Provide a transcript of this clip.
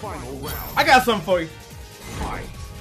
Final round. I got something for you. Fight.